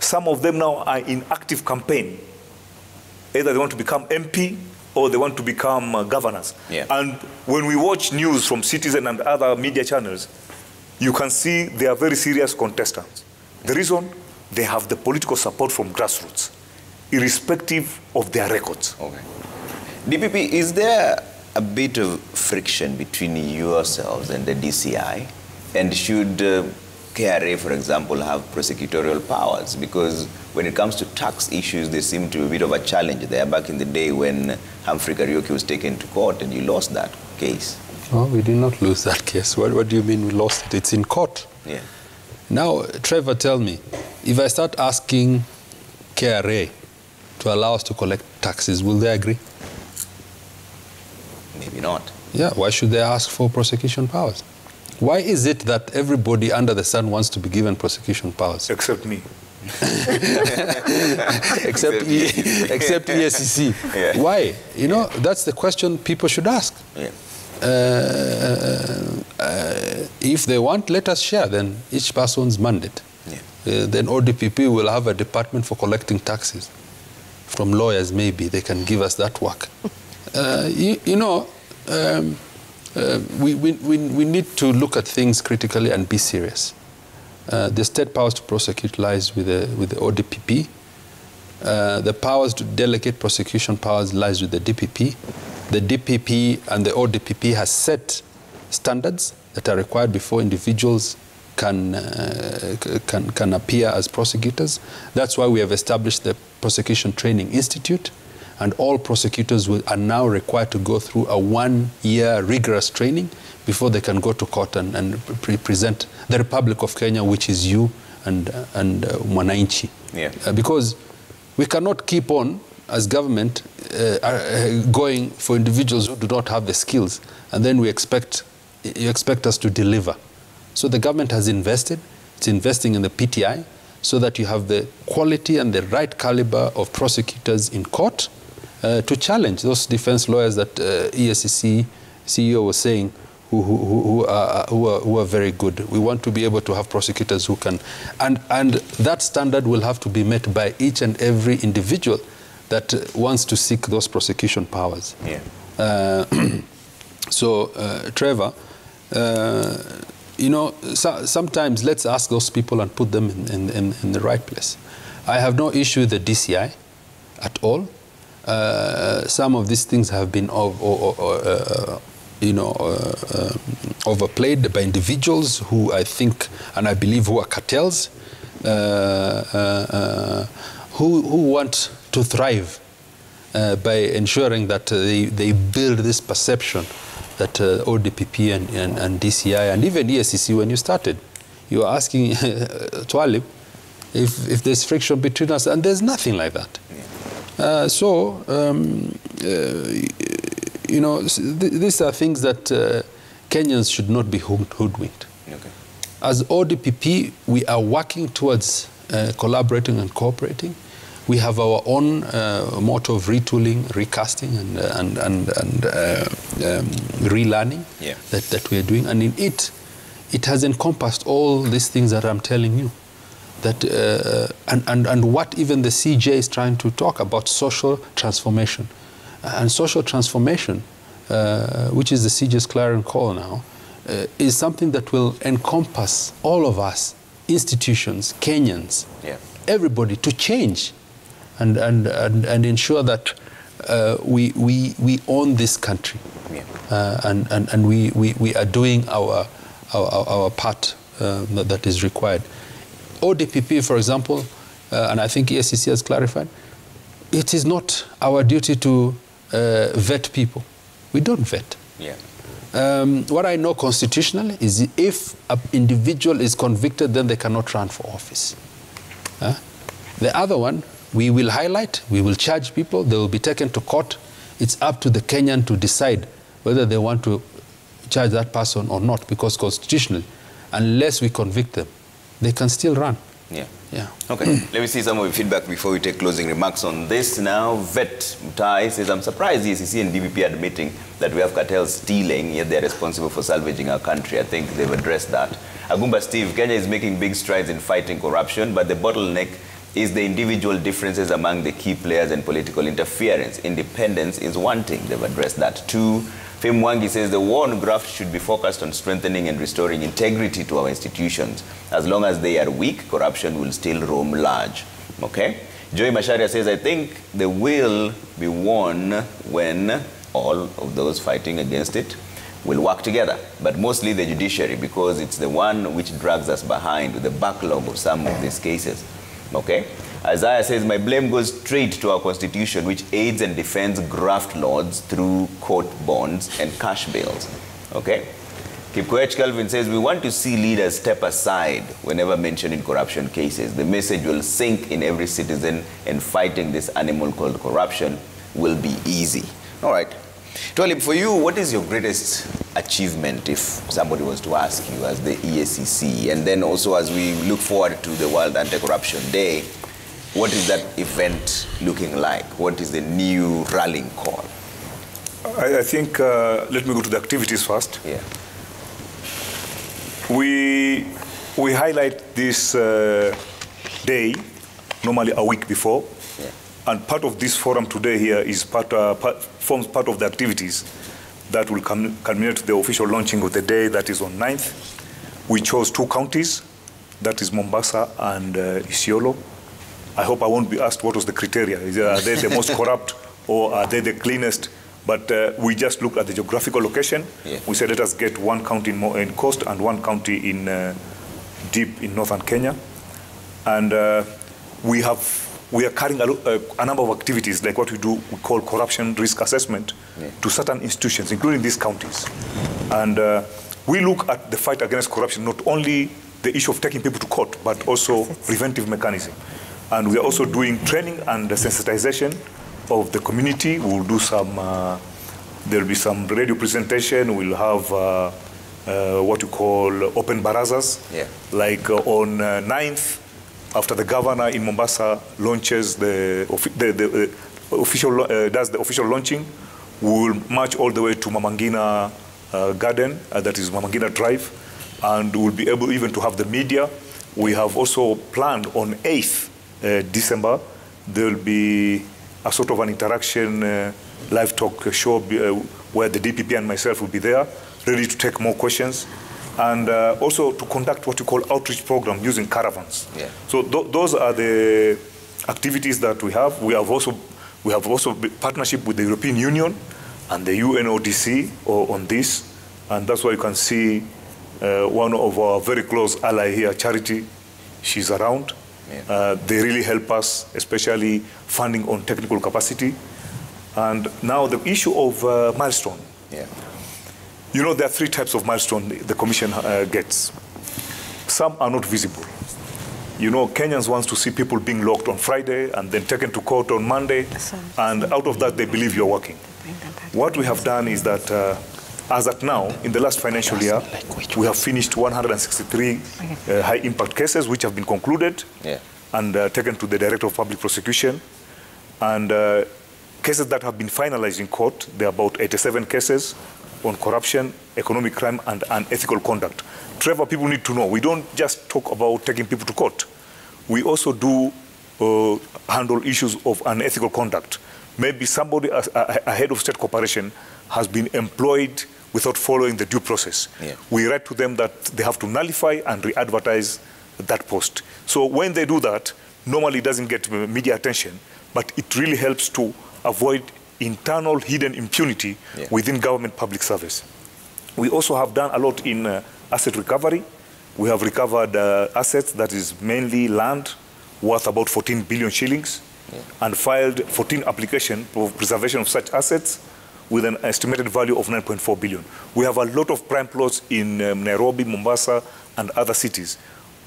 some of them now are in active campaign. Either they want to become MP or they want to become uh, governors. Yeah. And when we watch news from Citizen and other media channels, you can see they are very serious contestants. The reason they have the political support from grassroots, irrespective of their records. Okay. DPP, is there a bit of friction between yourselves and the DCI? And should uh, KRA, for example, have prosecutorial powers? Because when it comes to tax issues, there seemed to be a bit of a challenge there back in the day when Humphrey Kariuki was taken to court and you lost that case. No, we did not lose that case. What, what do you mean we lost it? It's in court. Yeah. Now, Trevor, tell me, if I start asking KRA to allow us to collect taxes, will they agree? Maybe not. Yeah, why should they ask for prosecution powers? Why is it that everybody under the sun wants to be given prosecution powers? Except me. except, e, except EACC. Yeah. Why? You know, that's the question people should ask. Yeah. Uh, uh, if they want, let us share then each person's mandate. Yeah. Uh, then ODPP will have a department for collecting taxes. From lawyers, maybe they can give us that work. Uh, you, you know, um, uh, we, we, we need to look at things critically and be serious. Uh, the state powers to prosecute lies with the, with the ODPP. Uh, the powers to delegate prosecution powers lies with the DPP. The DPP and the ODPP has set standards that are required before individuals can, uh, can, can appear as prosecutors. That's why we have established the Prosecution Training Institute, and all prosecutors will, are now required to go through a one-year rigorous training before they can go to court and, and pre- present the Republic of Kenya, which is you and, and uh, Mwananchi. Yeah. Uh, because we cannot keep on as government uh, uh, going for individuals who do not have the skills and then we expect you expect us to deliver so the government has invested it's investing in the PTI so that you have the quality and the right caliber of prosecutors in court uh, to challenge those defense lawyers that uh, EACC CEO was saying who, who, who, are, who, are, who are very good. We want to be able to have prosecutors who can, and, and that standard will have to be met by each and every individual that uh, wants to seek those prosecution powers. Yeah. Uh, so, uh, Trevor, uh, you know, so, sometimes let's ask those people and put them in, in, in, the right place. I have no issue with the DCI at all. Uh, some of these things have been of, o- o- uh, you know, uh, um, overplayed by individuals who I think and I believe who are cartels, uh, uh, uh, who, who want to thrive uh, by ensuring that uh, they, they build this perception that uh, ODPP and, and, and DCI and even EACC, when you started, you were asking Twalib if, if there's friction between us, and there's nothing like that. Uh, so, um, uh, you know, th- these are things that uh, Kenyans should not be hood- hoodwinked. Okay. As ODPP, we are working towards uh, collaborating and cooperating. We have our own uh, motto of retooling, recasting, and, uh, and, and, and uh, um, relearning Yeah. that, that we are doing. And in it, it has encompassed all these things that I'm telling you. That, uh, and, and, and what even the CJ is trying to talk about social transformation. And social transformation, uh, which is the CJ's clarion call now, uh, is something that will encompass all of us, institutions, Kenyans, Yeah. everybody to change and, and, and, and ensure that uh, we, we, we own this country Yeah. uh, and, and, and we, we, we are doing our, our, our- part uh, that, that is required. ODPP, for example, uh, and I think EACC has clarified, it is not our duty to uh, vet people. We don't vet. Yeah. Um, what I know constitutionally is if an individual is convicted, then they cannot run for office. Huh? The other one, we will highlight, we will charge people, they will be taken to court. It's up to the Kenyan to decide whether they want to charge that person or not, because constitutionally, unless we convict them, they can still run. Yeah. Yeah. Okay, let me see some of your feedback before we take closing remarks on this. Now, Vet Mutai says, I'm surprised the ECC and are admitting that we have cartels stealing, yet they're responsible for salvaging our country. I think they've addressed that. Agumba Steve, Kenya is making big strides in fighting corruption, but the bottleneck is the individual differences among the key players and political interference. Independence is wanting. They've addressed that too. Fim Wangi says the war on graft should be focused on strengthening and restoring integrity to our institutions. As long as they are weak, corruption will still roam large. Okay? Joy Macharia says, I think the will be won when all of those fighting against it will work together, but mostly the judiciary because it's the one which drags us behind with the backlog of some of these cases. Okay? Isaiah says, My blame goes straight to our constitution, which aids and defends graft lords through court bonds and cash bails. Okay? Kipkoech Calvin says, We want to see leaders step aside whenever mentioned in corruption cases. The message will sink in every citizen, and fighting this animal called corruption will be easy. All right. Twalib, for you, what is your greatest achievement if somebody was to ask you as the EACC? And then also as we look forward to the World Anti-Corruption Day, what is that event looking like? What is the new rallying call? I, I think, uh, let me go to the activities first. Yeah. We, we highlight this uh, day normally a week before. Yeah. And part of this forum today here is part, uh, part, forms part of the activities that will come, culminate the official launching of the day that is on 9th. We chose two counties, that is Mombasa and uh, Isiolo. I hope I won't be asked what was the criteria. Is, are they the most corrupt or are they the cleanest? But uh, we just looked at the geographical location. Yeah. We said let us get one county in, Mo- in coast and one county in uh, deep in northern Kenya. And uh, we have we are carrying a, lo- uh, a number of activities like what we do we call corruption risk assessment to certain institutions, including these counties. And uh, we look at the fight against corruption not only the issue of taking people to court, but also preventive mechanism. And we are also doing training and sensitization of the community. We'll do some. Uh, there will be some radio presentation. We'll have. Uh, uh, what you call open barazas, Yeah. like uh, on uh, 9th, after the governor in Mombasa launches the, the, the uh, official, uh, does the official launching, we will march all the way to Mama Ngina uh, Garden, uh, that is Mama Ngina Drive, and we'll be able even to have the media. We have also planned on 8th uh, December, there will be a sort of an interaction uh, live talk show uh, where the DPP and myself will be there, ready to take more questions and uh, also to conduct what you call outreach program using caravans. Yeah. So th- those are the activities that we have. We have also we have also partnership with the European Union and the UNODC on this, and that's why you can see uh, one of our very close ally here, Charity. She's around. Yeah. Uh, they really help us, especially funding on technical capacity. And now the issue of uh, milestone. Yeah. You know, there are three types of milestone the commission uh, gets. Some are not visible. You know, Kenyans wants to see people being locked on Friday and then taken to court on Monday, and out of that they believe you're working. What we have done is that uh, As at now, in the last financial year, we have finished 163 uh, high impact cases which have been concluded Yeah. and uh, taken to the Director of Public Prosecution. And uh, cases that have been finalized in court, there are about 87 cases on corruption, economic crime, and unethical conduct. Trevor, people need to know we don't just talk about taking people to court. We also do uh, handle issues of unethical conduct. Maybe somebody as, a, a head of state corporation has been employed without following the due process. Yeah. We write to them that they have to nullify and re-advertise that post. So when they do that, normally it doesn't get media attention, but it really helps to avoid internal hidden impunity Yeah. within government public service. We also have done a lot in uh, asset recovery. We have recovered uh, assets that is mainly land worth about 14 billion shillings and filed 14 applications for preservation of such assets with an estimated value of 9.4 billion. We have a lot of prime plots in um, Nairobi, Mombasa, and other cities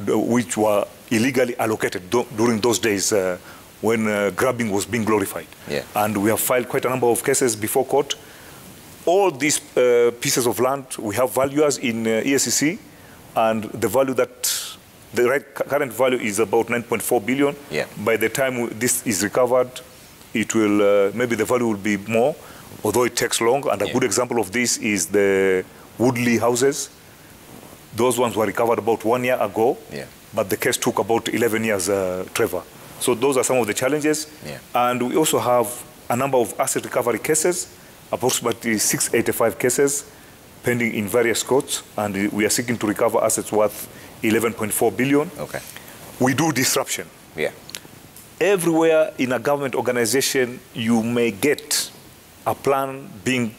which were illegally allocated during those days uh, when uh, grabbing was being glorified. Yeah. And we have filed quite a number of cases before court all these uh, pieces of land, we have valuers in uh, EACC, and the value that the right current value is about 9.4 billion. Yeah. By the time this is recovered, it will uh, maybe the value will be more, although it takes long. And a Yeah. good example of this is the Woodley houses. Those ones were recovered about one year ago, Yeah. but the case took about 11 years, uh, Trevor. So those are some of the challenges. Yeah. And we also have a number of asset recovery cases, approximately 685 cases pending in various courts, and we are seeking to recover assets worth 11.4 billion. Okay. We do disruption. Yeah. Everywhere in a government organization, you may get a plan being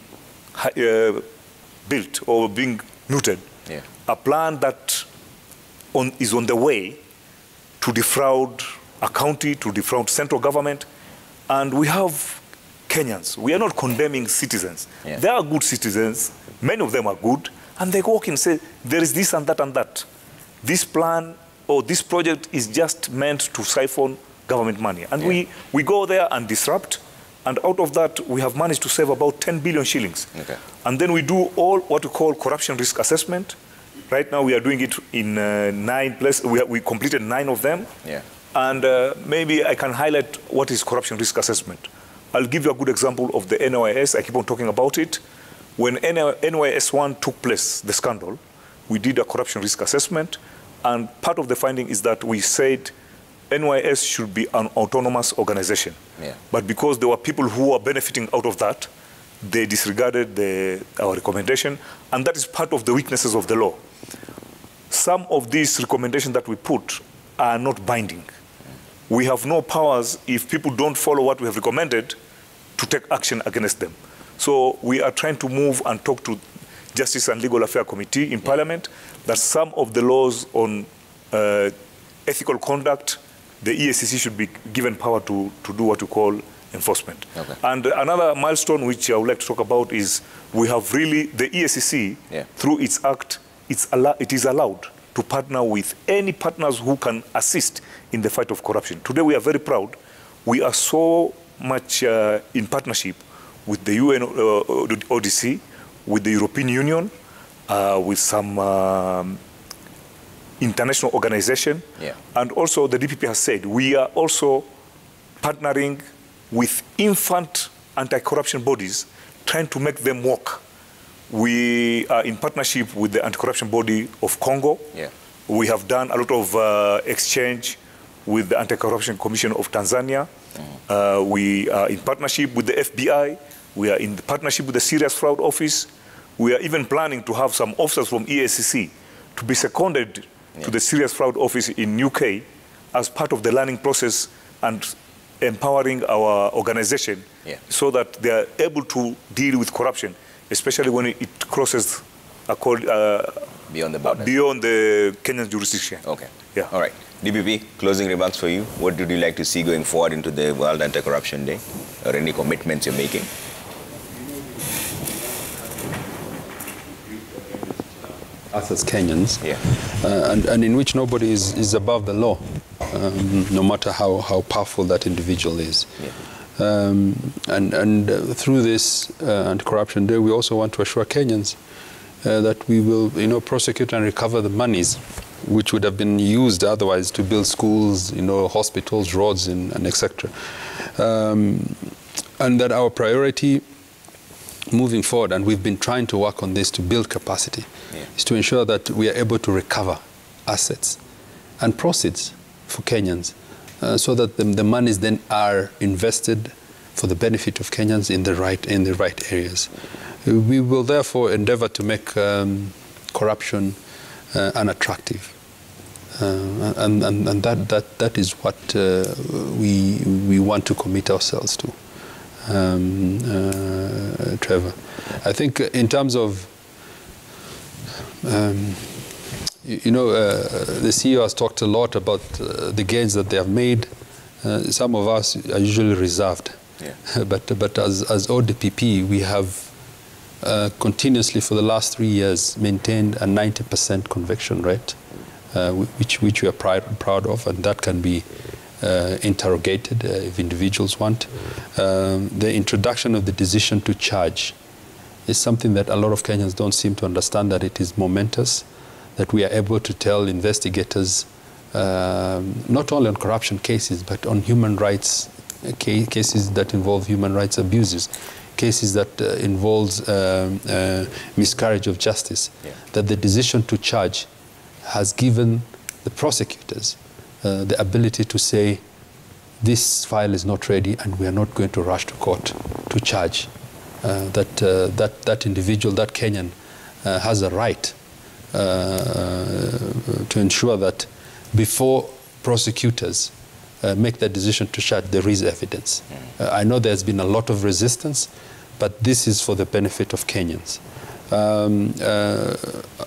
uh, built or being mooted. Yeah. A plan that on, is on the way to defraud a county, to defraud central government. And we have Kenyans. We are not condemning citizens. Yeah. They are good citizens. Many of them are good. And they walk in and say, there is this and that and that. This plan or this project is just meant to siphon government money. And we, we go there and disrupt. And out of that, we have managed to save about 10 billion shillings. Okay. And then we do all what we call corruption risk assessment. Right now, we are doing it in uh, nine places. We, we completed nine of them. Yeah. And uh, maybe I can highlight what is corruption risk assessment. I'll give you a good example of the NYS. I keep on talking about it. When NYS 1 took place, the scandal, we did a corruption risk assessment. And part of the finding is that we said NYS should be an autonomous organization. Yeah. But because there were people who were benefiting out of that, they disregarded the, our recommendation. And that is part of the weaknesses of the law. Some of these recommendations that we put are not binding. We have no powers if people don't follow what we have recommended to take action against them. So we are trying to move and talk to Justice and Legal Affairs Committee in Parliament that some of the laws on uh, ethical conduct, the EACC should be given power to, to do what we call enforcement. Okay. And another milestone which I would like to talk about is we have really, the EACC, Yeah. through its act, it's it is allowed to partner with any partners who can assist in the fight of corruption. Today we are very proud. We are so much uh, in partnership with the UN uh, ODC, with the European Union, uh, with some um, international organization. Yeah. And also the DPP has said we are also partnering with infant anti-corruption bodies, trying to make them work. We are in partnership with the anti-corruption body of Congo. Yeah. We have done a lot of uh, exchange with the Anti-Corruption Commission of Tanzania. Uh, we are in partnership with the FBI. We are in partnership with the Serious Fraud Office. We are even planning to have some officers from EACC to be seconded to the Serious Fraud Office in UK as part of the learning process and empowering our organization Yeah. so that they are able to deal with corruption, especially when it crosses uh, Beyond the beyond the Kenyan jurisdiction. Okay. Yeah. All right. DPP, closing remarks for you. What would you like to see going forward into the World Anti-Corruption Day? Or any commitments you're making? Us as Kenyans, Yeah. uh, and, and in which nobody is, is above the law, um, no matter how, how powerful that individual is. Yeah. Um, and and uh, through this uh, anti-corruption day, we also want to assure Kenyans uh, that we will, you know, prosecute and recover the monies which would have been used otherwise to build schools, you know, hospitals, roads, and, and etc. Um, and that our priority moving forward, and we've been trying to work on this to build capacity, Yeah. is to ensure that we are able to recover assets and proceeds for Kenyans uh, so that the, the monies then are invested for the benefit of Kenyans in the right, in the right areas. Uh, We will therefore endeavor to make um, corruption uh, unattractive. Uh, and and, and that, that, that is what uh, we, we want to commit ourselves to, um, uh, Trevor. I think in terms of, um, you, you know, uh, the CEO has talked a lot about uh, the gains that they have made. Uh, some of us are usually reserved. Yeah. but, but as, as ODPP, we have uh, continuously for the last three years maintained a 90% conviction rate, uh, which, which we are proud, proud of, and that can be uh, interrogated uh, if individuals want. Um, the introduction of the decision to charge is something that a lot of Kenyans don't seem to understand that it is momentous, that we are able to tell investigators um, not only on corruption cases but on human rights uh, ca- cases that involve human rights abuses, cases that uh, involves um, uh, miscarriage of justice, Yeah. that the decision to charge has given the prosecutors uh, the ability to say this file is not ready and we are not going to rush to court to charge. Uh, that, uh, that, that individual, that Kenyan, uh, has a right uh, to ensure that before prosecutors make that decision to charge, there is evidence. I know there's been a lot of resistance, but this is for the benefit of Kenyans. Um,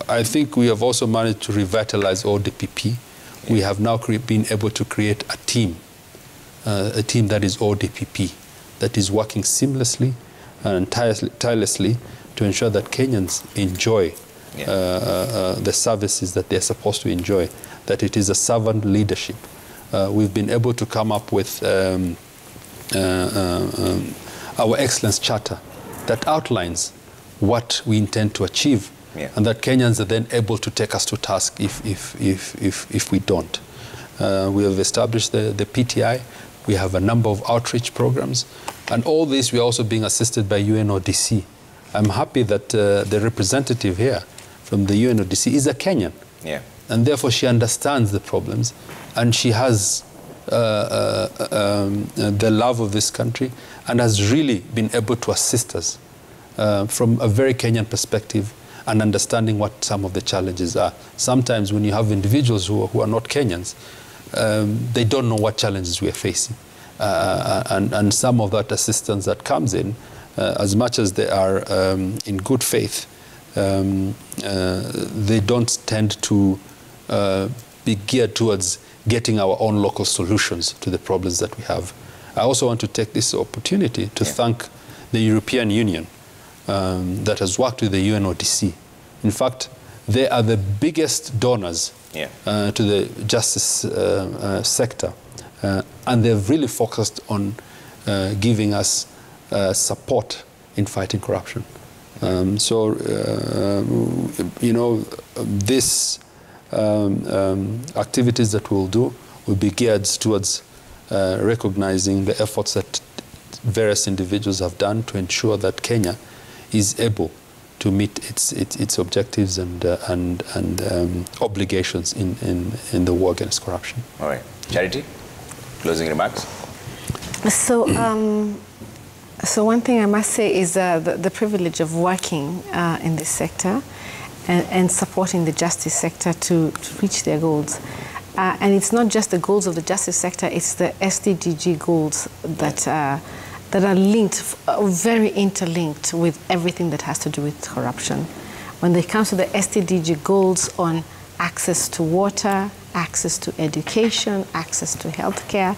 I think we have also managed to revitalize We have now cre- been able to create a team uh, a team that is ODPP, that is working seamlessly and tirelessly, tirelessly to ensure that Kenyans enjoy Yeah. uh, uh, the services that they're supposed to enjoy, that it is a servant leadership. Uh, we've been able to come up with um, uh, uh, um, our Excellence Charter that outlines what we intend to achieve, Yeah. and that Kenyans are then able to take us to task if, if, if, if, if we don't. Uh, we have established the, the PTI. We have a number of outreach programs. And all this, we are also being assisted by UNODC. I'm happy that uh, the representative here from the UNODC is a Kenyan. Yeah. And therefore, she understands the problems and she has uh, uh, um, uh, the love of this country and has really been able to assist us uh, from a very Kenyan perspective and understanding what some of the challenges are. Sometimes, when you have individuals who, who are not Kenyans, um, they don't know what challenges we are facing. Uh, and, and some of that assistance that comes in, uh, as much as they are um, in good faith, um, uh, they don't tend to uh, be geared towards getting our own local solutions to the problems that we have. I also want to take this opportunity to Yeah. thank the European Union um, that has worked with the UNODC. In fact, they are the biggest donors Yeah. uh, to the justice uh, uh, sector, uh, and they've really focused on uh, giving us uh, support in fighting corruption. Um, so, uh, you know, this um, um, activities that we'll do will be geared towards uh, recognizing the efforts that various individuals have done to ensure that Kenya is able to meet its its, its objectives and uh, and and um, obligations in, in in the war against corruption. All right. Charity, closing remarks? So, um, so one thing I must say is uh, the, the privilege of working uh, in this sector and, and supporting the justice sector to, to reach their goals. Uh, and it's not just the goals of the justice sector; it's the SDGG goals that uh, that are linked, uh, very interlinked with everything that has to do with corruption. When it comes to the SDG goals on access to water, access to education, access to healthcare,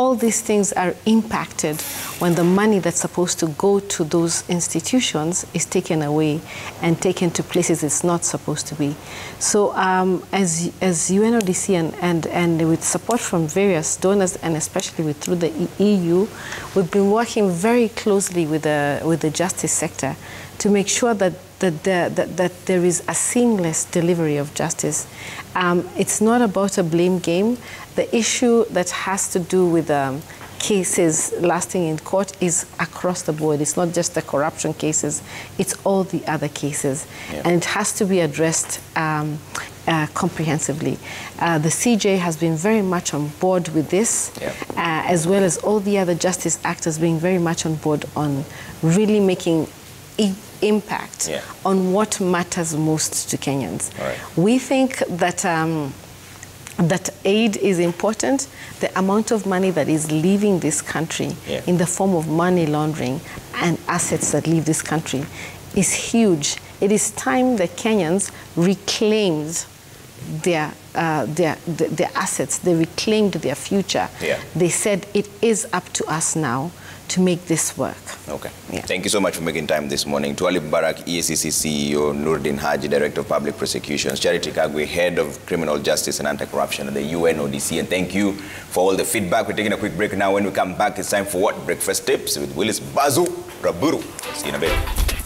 all these things are impacted when the money that's supposed to go to those institutions is taken away and taken to places it's not supposed to be. So um, as, as UNODC and, and, and with support from various donors and especially with, through the EU, we've been working very closely with the, with the justice sector to make sure that, that, there, that, that there is a seamless delivery of justice. Um, it's not about a blame game. The issue that has to do with um, cases lasting in court is across the board. It's not just the corruption cases, it's all the other cases. Yeah. And it has to be addressed um, uh, comprehensively. Uh, the CJ has been very much on board with this, Yeah. uh, as well as all the other justice actors being very much on board on really making i- impact Yeah. on what matters most to Kenyans. Right. We think that. Um, that aid is important. The amount of money that is leaving this country Yeah. in the form of money laundering and assets that leave this country is huge. It is time the Kenyans reclaimed their, uh, their, their, assets, they reclaimed their future. Yeah. They said it is up to us now to make this work. Okay. Yeah. Thank you so much for making time this morning. Twalib Mbarak, EACC CEO, Nurdin Haji, Director of Public Prosecutions, Charity Kagwe, Head of Criminal Justice and Anti-Corruption at the UNODC, and thank you for all the feedback. We're taking a quick break now. When we come back, it's time for what? Breakfast Tips with Willis Bazu Raburu. See you in a bit.